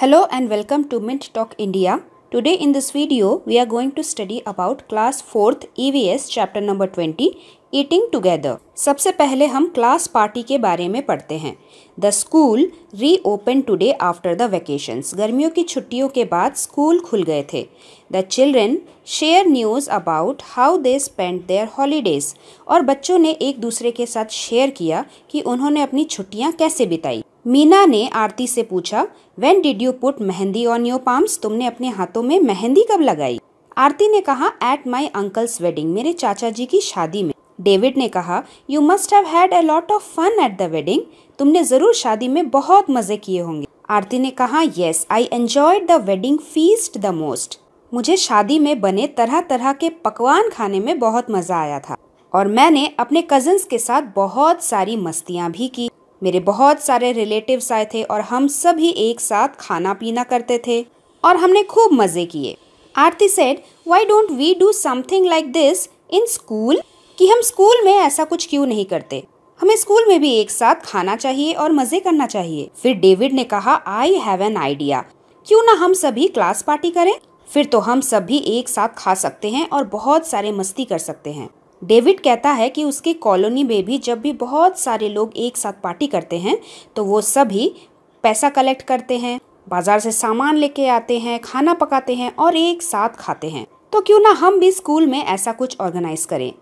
Hello and welcome to Mint Talk India. Today in this video we are going to study about class 4th EVS chapter number 20 Eating Together. सबसे पहले हम class party के बारे में पढ़ते हैं। The school reopen today after the vacations गर्मियों की छुट्टियों के बाद स्कूल खुल गए थे। The children share news about how they spend their holidays और बच्चों ने एक दूसरे के साथ शेयर किया कि उन्होंने अपनी छुट्टियाँ कैसे बिताई। मीना ने आरती से पूछा when did you put mehndi on your palms तुमने अपने हाथों में मेहंदी कब लगाई? आरती ने कहा एट माई अंकल्स वेडिंग मेरे चाचा जी की शादी में। डेविड ने कहा you must have had a lot of fun at the wedding तुमने ज़रूर शादी में बहुत मज़े किए होंगे. आरती ने कहा yes I enjoyed the wedding feast the most मुझे शादी में बने तरह तरह के पकवान खाने में बहुत मज़ा आया था और मैंने अपने कजन्स के साथ बहुत सारी मस्तियाँ भी की। मेरे बहुत सारे रिलेटिव्स आए थे और हम सभी एक साथ खाना पीना करते थे और हमने खूब मज़े किए। Aarti said why don't we do something like this in school कि हम स्कूल में ऐसा कुछ क्यों नहीं करते? हमें स्कूल में भी एक साथ खाना चाहिए और मज़े करना चाहिए। फिर डेविड ने कहा आई हैव एन आइडिया क्यों ना हम सभी क्लास पार्टी करें? फिर तो हम सभी एक साथ खा सकते हैं और बहुत सारे मस्ती कर सकते हैं। डेविड कहता है कि उसके कॉलोनी में भी जब भी बहुत सारे लोग एक साथ पार्टी करते हैं तो वो सभी पैसा कलेक्ट करते हैं, बाज़ार से सामान लेके आते हैं, खाना पकाते हैं और एक साथ खाते हैं। तो क्यों ना हम भी स्कूल में ऐसा कुछ ऑर्गेनाइज करें?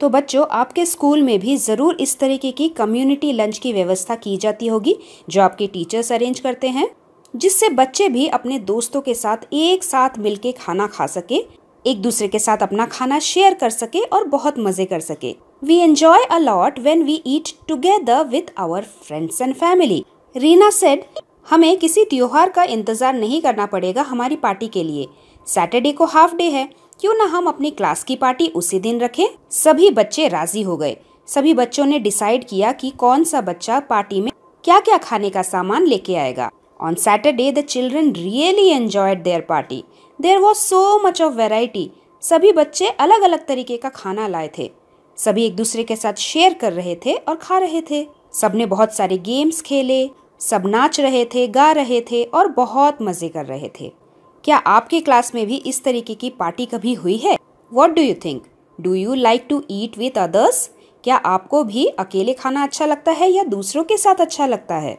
तो बच्चों, आपके स्कूल में भी ज़रूर इस तरीके की कम्युनिटी लंच की व्यवस्था की जाती होगी, जो आपके टीचर्स अरेंज करते हैं, जिससे बच्चे भी अपने दोस्तों के साथ एक साथ मिलके खाना खा सके, एक दूसरे के साथ अपना खाना शेयर कर सके और बहुत मज़े कर सके। We enjoy a lot when we eat together with our friends and family Reena said हमें किसी त्योहार का इंतज़ार नहीं करना पड़ेगा हमारी पार्टी के लिए। सैटरडे को हाफ़ डे है। क्यों ना हम अपनी क्लास की पार्टी उसी दिन रखें? सभी बच्चे राज़ी हो गए। सभी बच्चों ने डिसाइड किया कि कौन सा बच्चा पार्टी में क्या क्या खाने का सामान लेके आएगा। On Saturday the children really enjoyed their party there was so much of variety सभी बच्चे अलग अलग तरीके का खाना लाए थे। सभी एक दूसरे के साथ शेयर कर रहे थे और खा रहे थे। सबने बहुत सारे गेम्स खेले, सब नाच रहे थे, गा रहे थे और बहुत मज़े कर रहे थे। क्या आपके क्लास में भी इस तरीके की पार्टी कभी हुई है? What do you think do you like to eat with others क्या आपको भी अकेले खाना अच्छा लगता है या दूसरों के साथ अच्छा लगता है?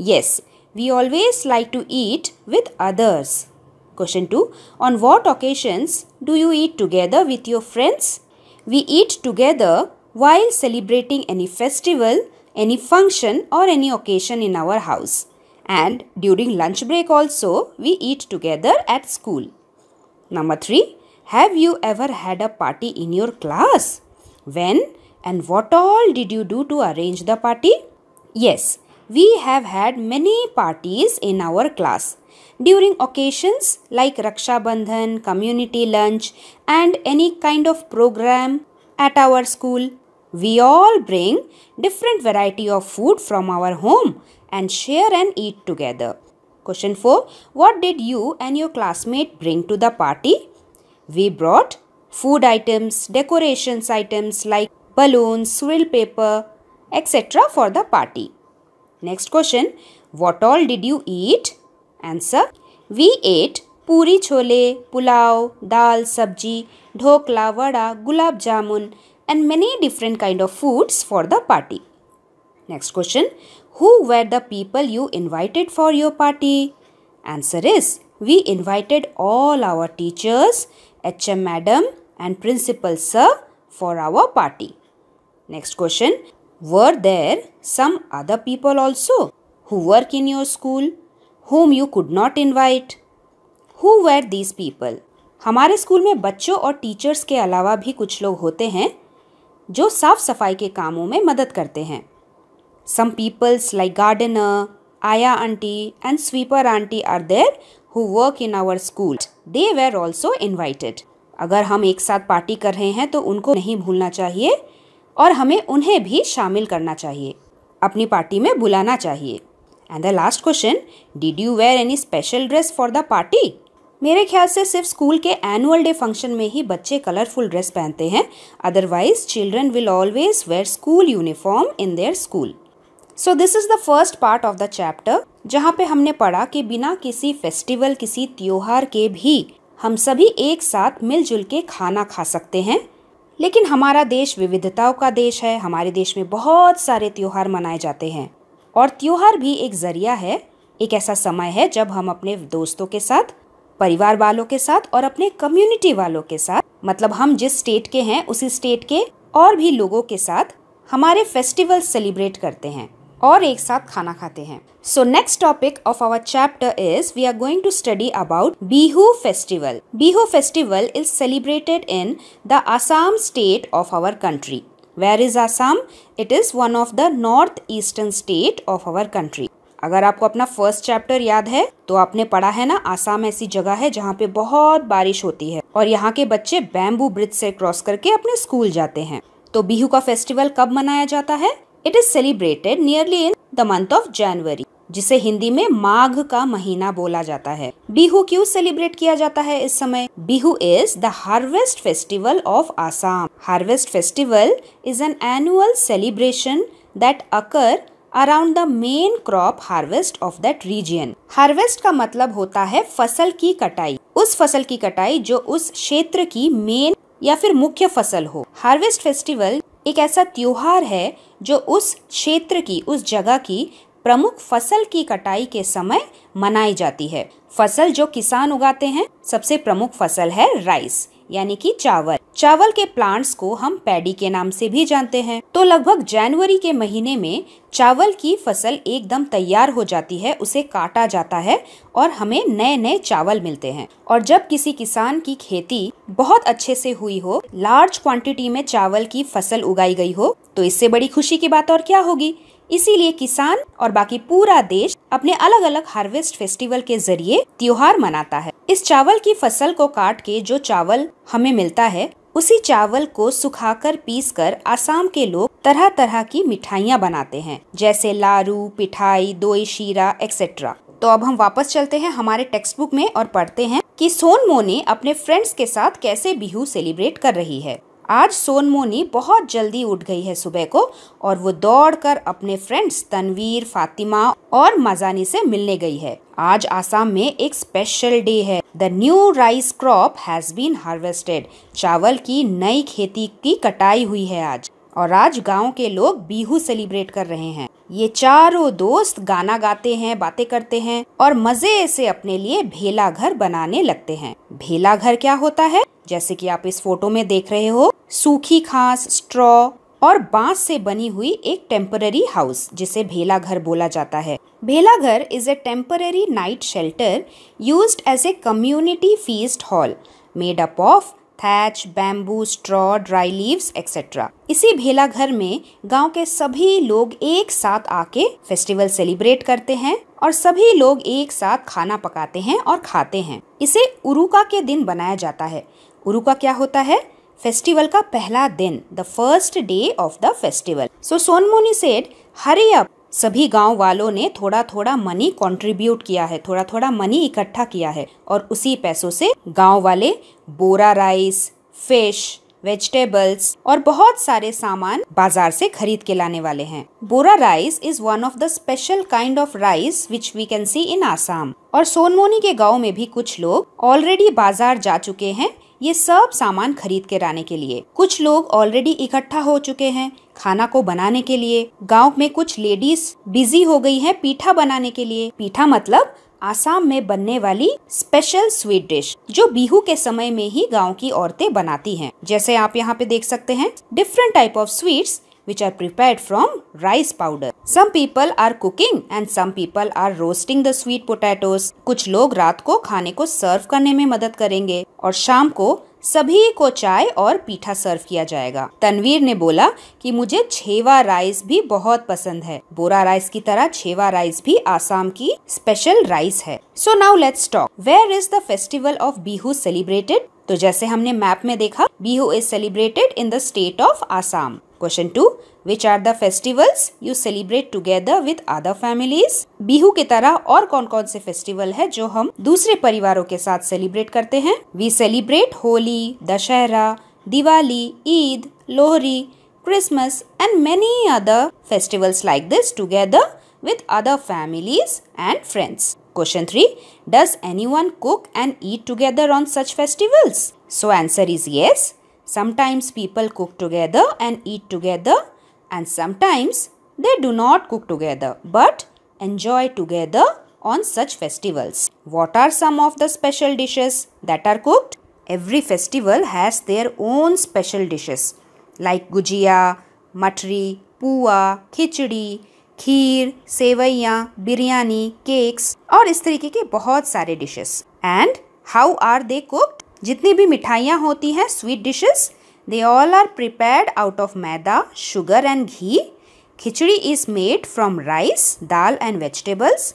Yes we always like to eat with others question two on what occasions do you eat together with your friends we eat together why celebrating any festival any function और any occasion in our house And during lunch break also, we eat together at school. Number 3. Have you ever had a party in your class? When and what all did you do to arrange the party? Yes, we have had many parties in our class during occasions like Raksha Bandhan, community lunch, and any kind of program at our school. We all bring different variety of food from our home and share and eat together. Question 4. What did you and your classmate bring to the party? We brought food items, decorations items like balloons, swill paper, etc. for the party. Next question. What all did you eat? Answer. We ate पूरी छोले पुलाव दाल सब्जी dhokla vada gulab jamun and many different kind of foods for the party. Next question. Who were the people you invited for your party? Answer is we invited all our teachers, HM madam and principal sir for our party. Next question. Were there some other people also who work in your school whom you could not invite? Who were these people? हमारे school में बच्चों और teachers के अलावा भी कुछ लोग होते हैं जो साफ़ सफ़ाई के कामों में मदद करते हैं some peoples like gardener aaya aunty and sweeper aunty are there who work in our school they were also invited अगर हम एक साथ पार्टी कर रहे हैं तो उनको नहीं भूलना चाहिए और हमें उन्हें भी शामिल करना चाहिए। अपनी पार्टी में बुलाना चाहिए। And the last question did you wear any special dress for the party मेरे ख्याल से सिर्फ़ स्कूल के एनुअल डे फ़ंक्शन में ही बच्चे कलरफुल ड्रेस पहनते हैं। Otherwise children will always wear school uniform in their school so this is the first part of the chapter जहाँ पे हमने पढ़ा कि बिना किसी फेस्टिवल किसी त्योहार के भी हम सभी एक साथ मिलजुल के खाना खा सकते हैं। लेकिन हमारा देश विविधताओं का देश है, हमारे देश में बहुत सारे त्योहार मनाए जाते हैं। और त्योहार भी एक ज़रिया है, एक ऐसा समय है जब हम अपने दोस्तों के साथ, परिवार वालों के साथ और अपने कम्युनिटी वालों के साथ मतलब हम जिस स्टेट के हैं, उसी स्टेट के और भी लोगों के साथ हमारे फेस्टिवल सेलिब्रेट करते हैं। और एक साथ खाना खाते हैं। So next topic of our chapter is we are going to study about Bihu festival Bihu festival is celebrated in the Assam state of our country where is Assam it is one of the north eastern state of our country अगर आपको अपना first chapter याद है तो आपने पढ़ा है ना आसाम ऐसी जगह है जहाँ पे बहुत बारिश होती है और यहाँ के बच्चे बैम्बू ब्रिज से क्रॉस करके अपने स्कूल जाते हैं। तो बिहू का फेस्टिवल कब मनाया जाता है? It is celebrated nearly in the month of January जिसे हिंदी में माघ का महीना बोला जाता है। बिहू क्यों सेलिब्रेट किया जाता है इस समय? Bihu is the harvest festival of Assam harvest festival is an annual celebration that occur around the main crop harvest of that region harvest का मतलब होता है फ़सल की कटाई। उस फ़सल की कटाई जो उस क्षेत्र की मेन या फिर मुख्य फ़सल हो। हार्वेस्ट फेस्टिवल एक ऐसा त्यौहार है जो उस क्षेत्र की, उस जगह की प्रमुख फ़सल की कटाई के समय मनाई जाती है। फ़सल जो किसान उगाते हैं, सबसे प्रमुख फ़सल है राइस। यानी कि चावल। चावल के प्लांट्स को हम पैडी के नाम से भी जानते हैं। तो लगभग जनवरी के महीने में चावल की फ़सल एकदम तैयार हो जाती है, उसे काटा जाता है और हमें नए नए चावल मिलते हैं। और जब किसी किसान की खेती बहुत अच्छे से हुई हो लार्ज क्वांटिटी में चावल की फ़सल उगाई गई हो तो इससे बड़ी खुशी की बात और क्या होगी? इसीलिए किसान और बाकी पूरा देश अपने अलग अलग हार्वेस्ट फेस्टिवल के ज़रिए त्योहार मनाता है। इस चावल की फ़सल को काट के जो चावल हमें मिलता है, उसी चावल को सुखाकर पीसकर आसाम के लोग तरह तरह की मिठाइयाँ बनाते हैं, जैसे लारू, पिठाई, दोई, शीरा एक्सेट्रा तो अब हम वापस चलते हैं हमारे टेक्स्ट बुक में और पढ़ते हैं कि सोन मोनी अपने फ्रेंड्स के साथ कैसे बिहू सेलिब्रेट कर रही है। आज सोनमोनी बहुत जल्दी उठ गई है सुबह को और वो दौड़कर अपने फ्रेंड्स तनवीर, फातिमा और मजानी से मिलने गई है। आज आसाम में एक स्पेशल डे है। The new rice crop has been harvested चावल की नई खेती की कटाई हुई है आज। और आज गाँव के लोग बीहू सेलिब्रेट कर रहे हैं। ये चारों दोस्त गाना गाते हैं, बातें करते हैं और मज़े से अपने लिए भेला घर बनाने लगते हैं। भेला घर क्या होता है? जैसे कि आप इस फ़ोटो में देख रहे हो, सूखी घास, स्ट्रॉ और बाँस से बनी हुई एक टेम्पररी हाउस, जिसे भेला घर बोला जाता है। Bhela Ghar is a temporary night shelter use as a community feast hall made up of thatch bamboo, straw, dry leaves etcetera इसी भेला घर में गाँव के सभी लोग एक साथ आके फेस्टिवल सेलिब्रेट करते हैं और सभी लोग एक साथ खाना पकाते हैं और खाते हैं। इसे उरुका के दिन बनाया जाता है। उरुका क्या होता है? फेस्टिवल का पहला दिन the first day of the festival so Sonmoni said hurry up सभी गाँव वालों ने थोड़ा थोड़ा मनी कंट्रीब्यूट किया है थोड़ा थोड़ा मनी इकट्ठा किया है और उसी पैसों से गाँव वाले बोरा राइस फ़िश वेजिटेबल्स और बहुत सारे सामान बाज़ार से खरीद के लाने वाले हैं। Bora rice is one of the special kind of rice which we can see in Assam और सोनमोनी के गाँव में भी कुछ लोग ऑलरेडी बाज़ार जा चुके हैं ये सब सामान खरीद के लाने के लिए। कुछ लोग ऑलरेडी इकट्ठा हो चुके हैं खाना को बनाने के लिए। गाँव में कुछ लेडीज़ बिज़ी हो गई हैं पीठा बनाने के लिए। पीठा मतलब आसाम में बनने वाली स्पेशल स्वीट डिश जो बिहू के समय में ही गाँव की औरतें बनाती हैं। जैसे आप यहाँ पे देख सकते हैं different type of sweets which are prepared from rice powder. Some people are cooking and some people are roasting the sweet potatoes. कुछ लोग रात को खाने को सर्व करने में मदद करेंगे और शाम को सभी को चाय और पीठा सर्व किया जाएगा। तनवीर ने बोला कि मुझे छेवा राइस भी बहुत पसंद है। बोरा राइस की तरह छेवा राइस भी आसाम की स्पेशल राइस है। So now let's talk where is the festival of Bihu celebrated तो जैसे हमने मैप में देखा Bihu is celebrated in the state of Assam question two which are the festivals you celebrate together with other families Bihu की तरह और कौन कौन से फेस्टिवल है जो हम दूसरे परिवारों के साथ सेलिब्रेट करते हैं we celebrate Holi, Dussehra, Diwali, Eid, Lohri, Christmas and many other festivals like this together with other families and friends. Question 3. Does anyone cook and eat together on such festivals? So answer is yes. Sometimes people cook together and eat together and sometimes they do not cook together but enjoy together on such festivals. What are some of the special dishes that are cooked? Every festival has their own special dishes like gujia, matri, पुआ खिचड़ी खीर सेवैयाँ biryani cakes और इस तरीके के बहुत सारे dishes and how are they cooked जितनी भी मिठाइयाँ होती हैं sweet dishes they all are prepared out of maida sugar and ghee. Khichdi is made from rice dal and vegetables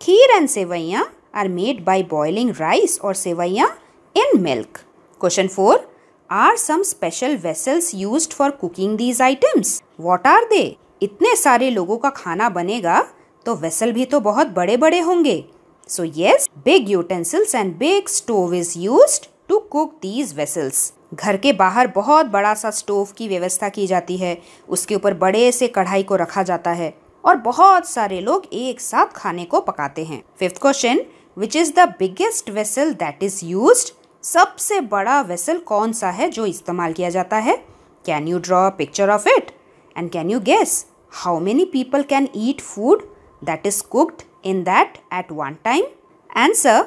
kheer and sevaiyan are made by boiling rice और sevaiyan in milk question four are some special vessels use for cooking these items what are they इतने सारे लोगों का खाना बनेगा तो vessel भी तो बहुत बड़े बड़े होंगे. So yes big utensils and big stove is use to cook these vessels. घर के बाहर बहुत बड़ा सा स्टोव की व्यवस्था की जाती है। उसके ऊपर बड़े से कढ़ाई को रखा जाता है और बहुत सारे लोग एक साथ खाने को पकाते हैं। Fifth question which is the biggest vessel that is use सबसे बड़ा वेसल कौन सा है जो इस्तेमाल किया जाता है? Can you draw picture of it and can you guess how many people can eat food that is cooked in that at one time? Answer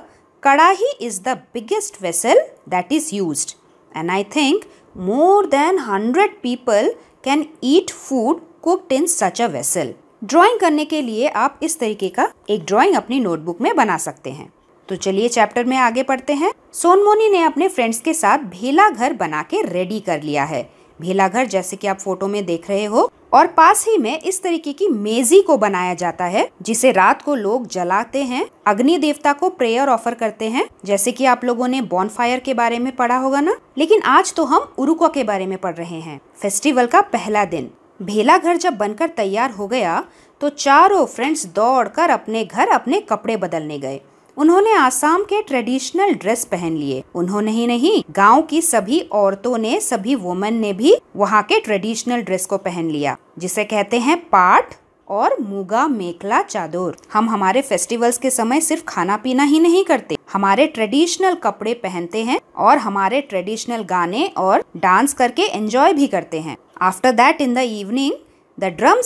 Kadahi is the biggest vessel that is used. And I think more than 100 people can eat food cooked in such a vessel. Drawing करने के लिए आप इस तरीके का एक drawing अपनी notebook में बना सकते हैं। तो चलिए चैप्टर में आगे पढ़ते हैं। सोनमोनी ने अपने फ्रेंड्स के साथ भेला घर बना के रेडी कर लिया है। भेला घर जैसे कि आप फ़ोटो में देख रहे हो और पास ही में इस तरीके की मेजी को बनाया जाता है, जिसे रात को लोग जलाते हैं। अग्नि देवता को प्रेयर ऑफ़र करते हैं, जैसे कि आप लोगों ने बॉन फायर के बारे में पढ़ा होगा ना? लेकिन आज तो हम उरुका के बारे में पढ़ रहे हैं। फेस्टिवल का पहला दिन। भेला घर जब बनकर तैयार हो गया तो चारों फ्रेंड्स दौड़कर अपने घर अपने कपड़े बदलने गए। उन्होंने आसाम के ट्रेडिशनल ड्रेस पहन लिए। उन्होंने ही नहीं, गाँव की सभी औरतों ने, सभी वुमेन ने भी वहाँ के ट्रेडिशनल ड्रेस को पहन लिया, जिसे कहते हैं पाठ और मुगा मेखला चादर। हम हमारे फेस्टिवल्स के समय सिर्फ़ खाना पीना ही नहीं करते। हमारे ट्रेडिशनल कपड़े पहनते हैं और हमारे ट्रेडिशनल गाने और डांस करके एंजॉय भी करते हैं। After that, in the evening the drum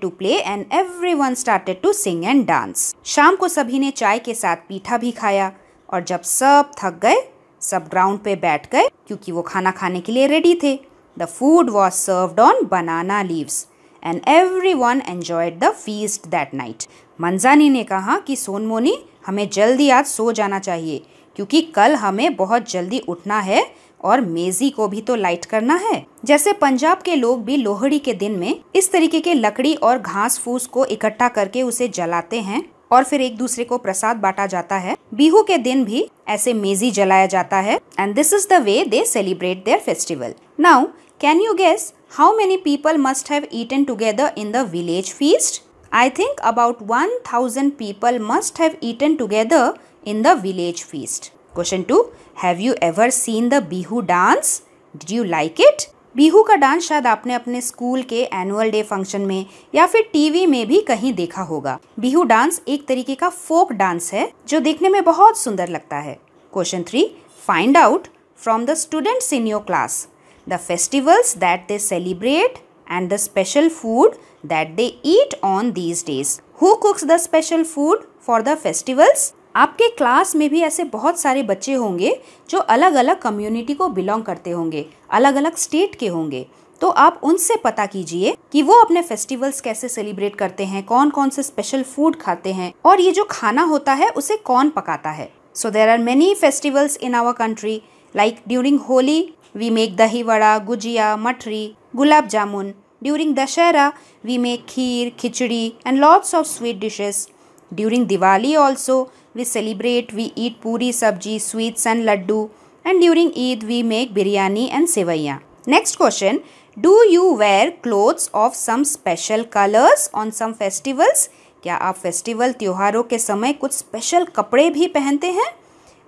to play and everyone started to sing and dance शाम को सभी ने चाय के साथ पीठा भी खाया और जब सब थक गए, सब ग्राउंड पे बैठ गए, क्योंकि वो खाना खाने के लिए रेडी थे the food was served on banana leaves and everyone enjoyed the feast that night Manjani ने कहा कि, सोनमोनी, हमें जल्दी आज सो जाना चाहिए, क्योंकि कल हमें बहुत जल्दी उठना है और मेजी को भी तो लाइट करना है। जैसे पंजाब के लोग भी लोहड़ी के दिन में इस तरीके के लकड़ी और घास फूस को इकट्ठा करके उसे जलाते हैं और फिर एक दूसरे को प्रसाद बांटा जाता है। बिहू के दिन भी ऐसे मेजी जलाया जाता है and this is the way they celebrate their festival now can you guess how many people must have eaten together in the village feast I think about one thousand people must have eaten together in the village feast question two have you ever seen the Bihu dance did you like it Bihu का dance शायद आपने अपने school के annual day function में या फिर TV में भी कहीं देखा होगा। बीहू डांस एक तरीके का फोक डांस है, जो देखने में बहुत सुंदर लगता है। Question three find out from the students in your class the festivals that they celebrate and the special food that they eat on these days who cooks the special food for the festivals आपके class में भी ऐसे बहुत सारे बच्चे होंगे जो अलग अलग कम्युनिटी को बिलोंग करते होंगे अलग अलग स्टेट के होंगे। तो आप उनसे पता कीजिए कि वो अपने फेस्टिवल्स कैसे सेलिब्रेट करते हैं कौन कौन से स्पेशल फ़ूड खाते हैं, और ये जो खाना होता है, उसे कौन पकाता है। So there are many festivals in our country like during Holi we make dahi vada gujiya mathri gulab jamun during Dussehra we make kheer khichdi and lots of sweet dishes during Diwali also we celebrate, we eat puri sabji, sweets and laddu and during Eid we make biryani and sevaiya. Next question, do you wear clothes of some special colors on some festivals? क्या आप festival त्योहारों के समय कुछ special कपड़े भी पहनते हैं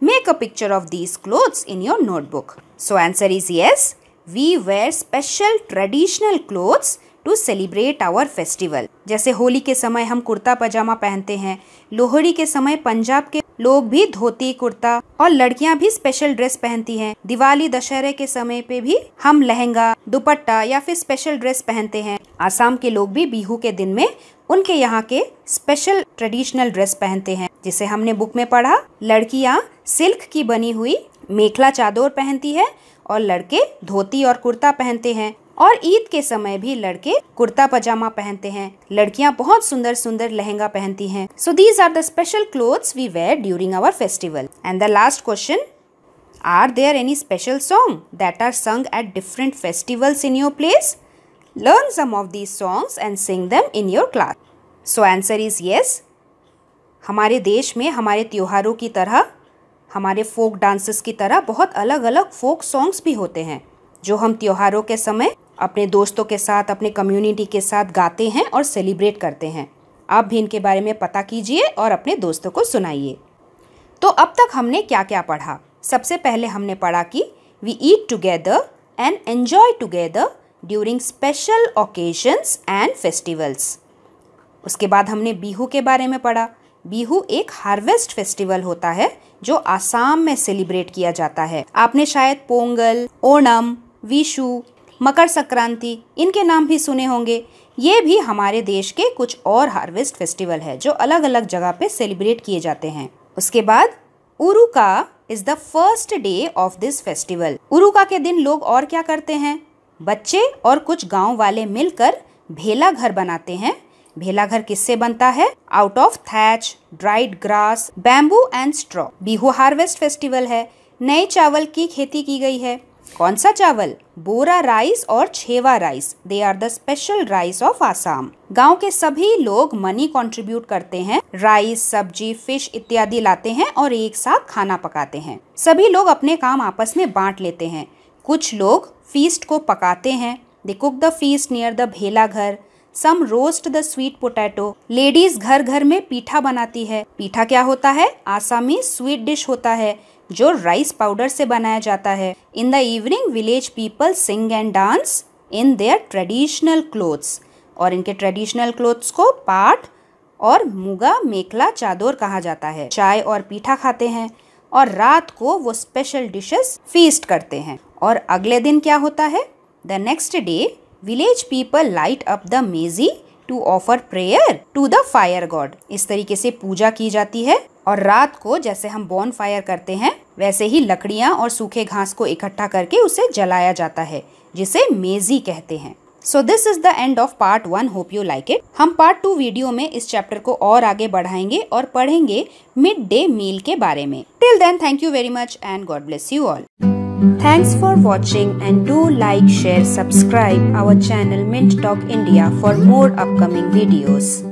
make a picture of these clothes in your notebook so answer is yes we wear special traditional clothes to celebrate our festival जैसे होली के समय हम कुर्ता पजामा पहनते हैं, लोहड़ी के समय पंजाब के लोग भी धोती कुर्ता और लड़कियाँ भी स्पेशल ड्रेस पहनती हैं। दिवाली दशहरे के समय पे भी हम लहंगा, दुपट्टा या फिर स्पेशल ड्रेस पहनते हैं। आसाम के लोग भी बिहू के दिन में उनके यहाँ के स्पेशल ट्रेडिशनल ड्रेस पहनते हैं, जिसे हमने बुक में पढ़ा। लड़कियाँ सिल्क की बनी हुई मेखला चादर पहनती है और लड़के धोती और कुर्ता पहनते हैं। और ईद के समय भी लड़के कुर्ता पजामा पहनते हैं। लड़कियाँ बहुत सुंदर सुंदर लहंगा पहनती हैं। So these are the special clothes we wear during our festival and the last question are there any special song that are sung at different festivals in your place learn some of these songs and sing them in your class so answer is yes हमारे देश में हमारे त्योहारों की तरह हमारे folk dances की तरह बहुत अलग अलग फोक सॉन्ग्स भी होते हैं, जो हम त्योहारों के समय अपने दोस्तों के साथ, अपने कम्युनिटी के साथ गाते हैं और सेलिब्रेट करते हैं। आप भी इनके बारे में पता कीजिए और अपने दोस्तों को सुनाइए। तो अब तक हमने क्या क्या पढ़ा? सबसे पहले हमने पढ़ा कि we eat together and enjoy together during special occasions and festivals उसके बाद हमने बिहू के बारे में पढ़ा। बिहू एक हार्वेस्ट फेस्टिवल होता है, जो आसाम में सेलिब्रेट किया जाता है। आपने शायद पोंगल, ओणम, विशु, मकर संक्रांति, इनके नाम भी सुने होंगे। ये भी हमारे देश के कुछ और हार्वेस्ट फेस्टिवल है, जो अलग अलग जगह पे सेलिब्रेट किए जाते हैं। उसके बाद, Uruka is the first day of this festival Uruka के दिन लोग और क्या करते हैं? बच्चे और कुछ गाँव वाले मिलकर भेला घर बनाते हैं। भेला घर किससे बनता है? Out of thatch dried grass bamboo and straw Bihu harvest festival है। नए चावल की खेती की गई है। कौन सा चावल? बोरा राइस और chewa rice. They are the special rice of Assam गाँव के सभी लोग मनी कंट्रीब्यूट करते हैं। राइस सब्ज़ी फ़िश इत्यादि लाते हैं और एक साथ खाना पकाते हैं। सभी लोग अपने काम आपस में बांट लेते हैं। कुछ लोग फीस्ट को पकाते हैं। They cook the feast near the bhela ghar some roast the sweet potato. Ladies घर घर में पीठा बनाती है। पीठा क्या होता है? आसामी स्वीट डिश होता है, जो राइस पाउडर से बनाया जाता है। In the evening, village people sing and dance in their traditional clothes. और इनके ट्रेडिशनल क्लोथ्स को पाट और मुगा मेखला चादर कहा जाता है। चाय और पीठा खाते हैं और रात को वो स्पेशल डिशेस फीस्ट करते हैं। और अगले दिन क्या होता है? The next day village people light up the Meji to offer prayer to the fire god इस तरीके से पूजा की जाती है और रात को जैसे हम बॉन फायर करते हैं, वैसे ही लकड़ियाँ और सूखे घास को इकट्ठा करके उसे जलाया जाता है, जिसे मेजी कहते हैं। So this is the end of part one hope you like it हम पार्ट टू वीडियो में इस चैप्टर को और आगे बढ़ाएँगे और पढ़ेंगे मिड डे मील के बारे में। Till then thank you very much and God bless you all Thanks for watching and do like, share, subscribe our channel Mint Talk India for more upcoming videos.